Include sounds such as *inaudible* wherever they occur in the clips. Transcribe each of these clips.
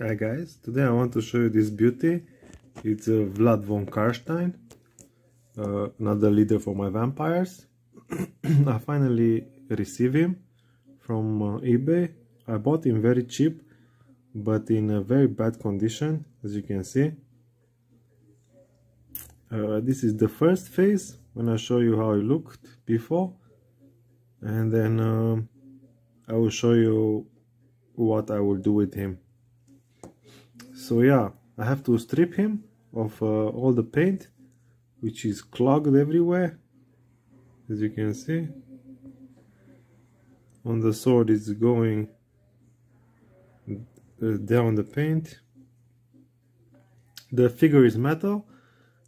Hi guys, today I want to show you this beauty. It's uh, Vlad von Carstein, uh, another leader for my vampires. *clears throat* I finally received him from uh, eBay. I bought him very cheap, but in a very bad condition, as you can see. Uh, this is the first phase, when I show you how he looked before. And then um, I will show you what I will do with him so yeah I have to strip him of uh, all the paint which is clogged everywhere as you can see. On the sword it's going uh, down the paint. The figure is metal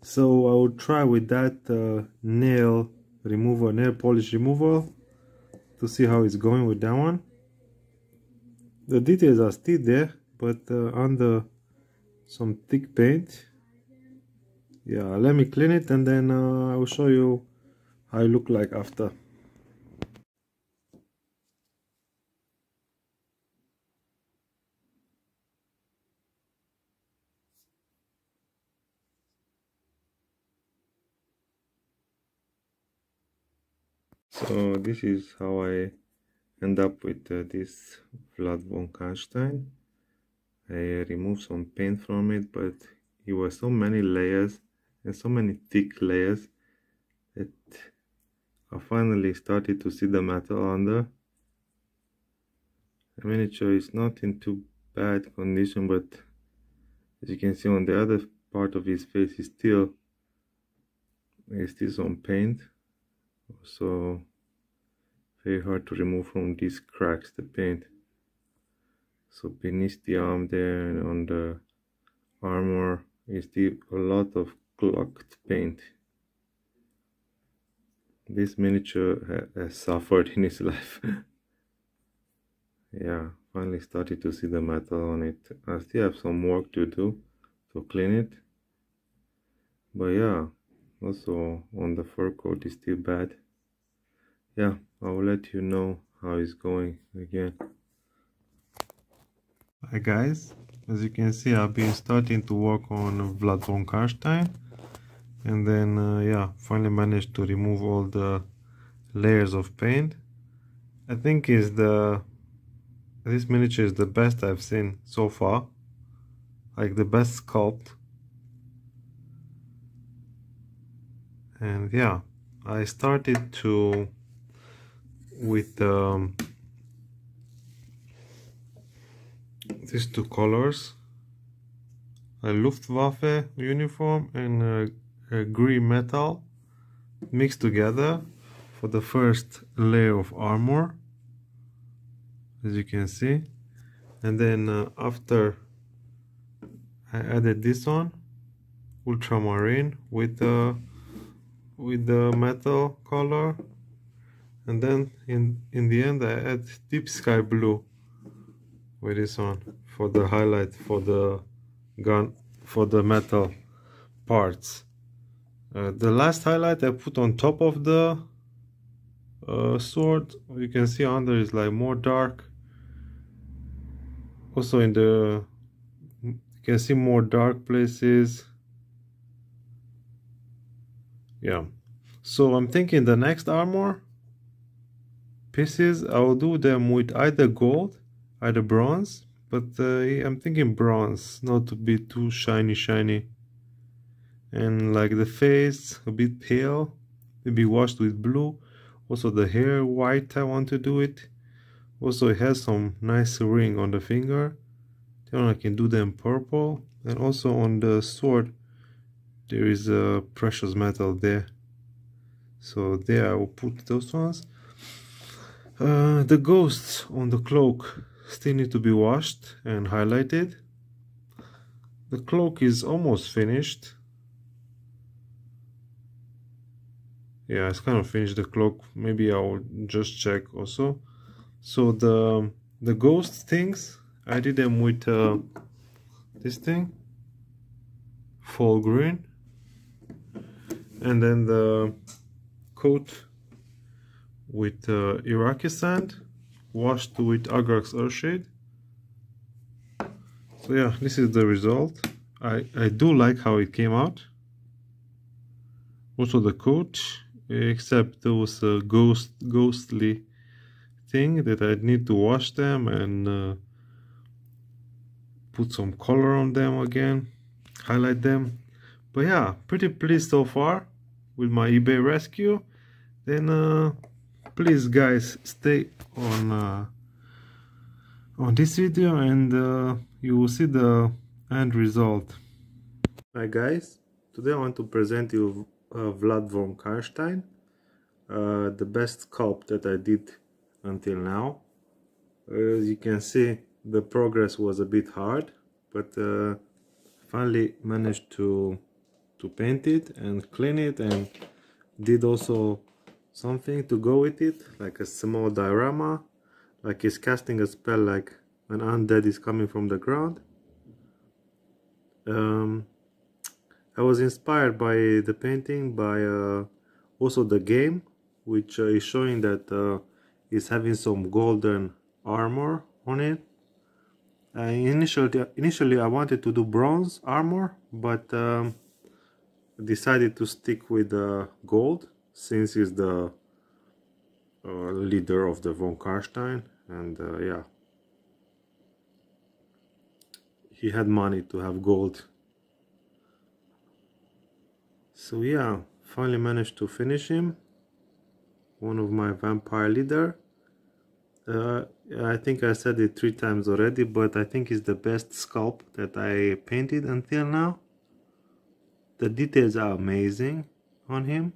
so I will try with that uh, nail remover nail polish removal to see how it's going with that one. The details are still there but uh, under some thick paint. Yeah let me clean it and then uh, I will show you how it look like after. So this is how I end up with uh, this Vlad von Carstein I removed some paint from it but it was so many layers and so many thick layers that I finally started to see the metal under. The miniature is not in too bad condition but as you can see on the other part of his face is still there's still some paint. So very hard to remove from these cracks the paint so beneath the arm there and on the armor is the, a lot of clogged paint. This miniature ha has suffered *laughs* in his life. *laughs* Yeah finally started to see the metal on it. I still have some work to do to clean it. But yeah also on the fur coat is still bad. Yeah i will let you know how it's going again Hi guys, as you can see I've been starting to work on Vlad von Carstein and then uh, yeah finally managed to remove all the layers of paint. I think is the this miniature is the best I've seen so far. Like the best sculpt. And yeah I started to with um, these two colors a Luftwaffe uniform and a, a green metal mixed together for the first layer of armor as you can see. And then uh, after I added this one ultramarine with the with the metal color. And then in in the end I add deep sky blue with this one for the highlight for the gun for the metal parts. Uh, the last highlight I put on top of the uh, sword you can see under is like more dark. Also in the you can see more dark places. Yeah. So I'm thinking the next armor pieces I will do them with either gold either bronze? But uh, I'm thinking bronze not to be too shiny shiny. And like the face a bit pale maybe washed with blue. Also the hair white I want to do it. Also it has some nice ring on the finger. Then I can do them purple. And also on the sword there is a precious metal there. So there I will put those ones. Uh, the ghosts on the cloak still need to be washed and highlighted. The cloak is almost finished. Yeah it's kind of finished the cloak. Maybe I'll just check also. So the the ghost things I did them with uh, this thing. Fall green. And then the coat with uh, Iraqi sand washed with Agrax Earthshade so yeah this is the result. I I do like how it came out. Also the coat except those uh, ghost ghostly thing that I need to wash them and uh, put some color on them again highlight them. But yeah pretty pleased so far with my ebay rescue. Then uh, please guys stay on uh, on this video and uh, you will see the end result. Hi guys. Today I want to present you uh, Vlad von Carstein uh, the best sculpt that I did until now. As you can see the progress was a bit hard but uh, finally managed to to paint it and clean it and did also something to go with it like a small diorama. Like he's casting a spell like an undead is coming from the ground. Um, I was inspired by the painting by uh, also the game which uh, is showing that uh, having some golden armor on it. Initially, initially I wanted to do bronze armor, but um, decided to stick with uh, gold since he's the uh, leader of the von Carstein and uh, yeah he had money to have gold so yeah finally managed to finish him one of my vampire leader uh, I think I said it three times already, but I think it's the best sculpt that I painted until now. The details are amazing on him.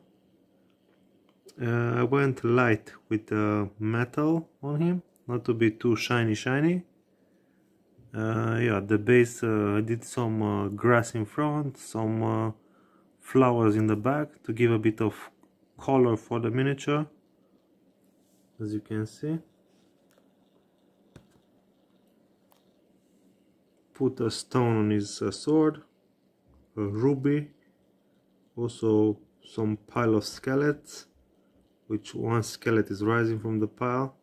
Uh, I went light with the metal on him, not to be too shiny shiny. Uh, yeah, the base, uh, I did some uh, grass in front, some uh, flowers in the back to give a bit of color for the miniature, as you can see. put a stone on his uh, sword, a ruby, also some pile of skeletons, which one skeleton is rising from the pile,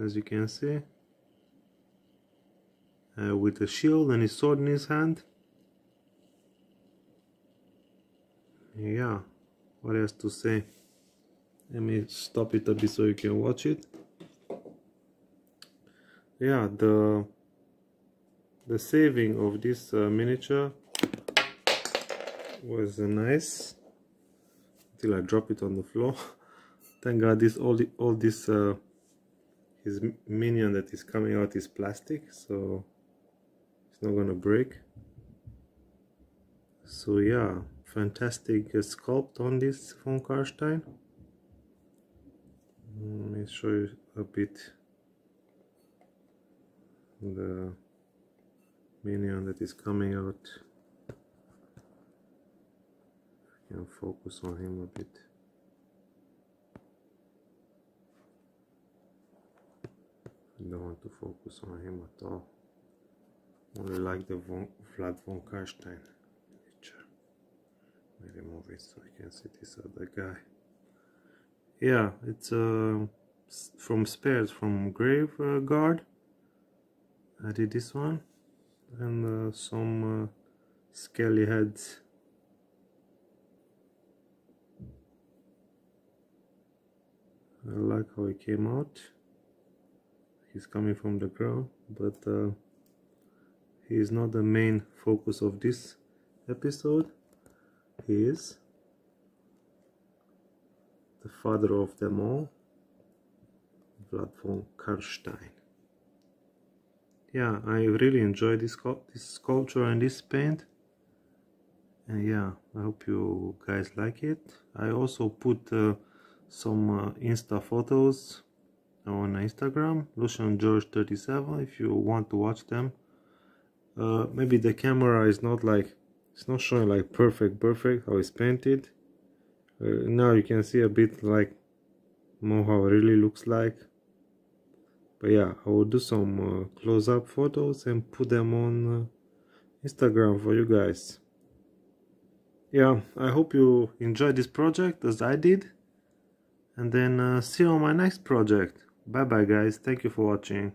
as you can see, uh, with a shield and his sword in his hand. Yeah, what else to say? Let me stop it a bit so you can watch it. Yeah, the the saving of this uh, miniature was uh, nice until I drop it on the floor *laughs* thank god this all the, all this uh, his minion that is coming out is plastic so it's not gonna break. So yeah fantastic uh, sculpt on this von Carstein let me show you a bit the minion that is coming out. I can focus on him a bit don't want to focus on him at all only like the von, Vlad von Carstein picture let me move it so I can see this other guy. Yeah it's uh, from spares from grave uh, guard. I did this one. And uh, some uh, scaly heads. I like how it came out he's coming from the ground but uh, he is not the main focus of this episode. He is the father of them all Vlad von Carstein yeah I really enjoy this this sculpture and this paint. And yeah I hope you guys like it. I also put uh, some uh, insta photos on Instagram Lucian George 37 if you want to watch them. Uh, maybe the camera is not like it's not showing like perfect perfect how it's painted. Uh, now you can see a bit like more how it really looks like. But yeah i will do some uh, close-up photos and put them on uh, instagram for you guys. Yeah i hope you enjoyed this project as i did. And then uh, see you on my next project bye bye guys. Thank you for watching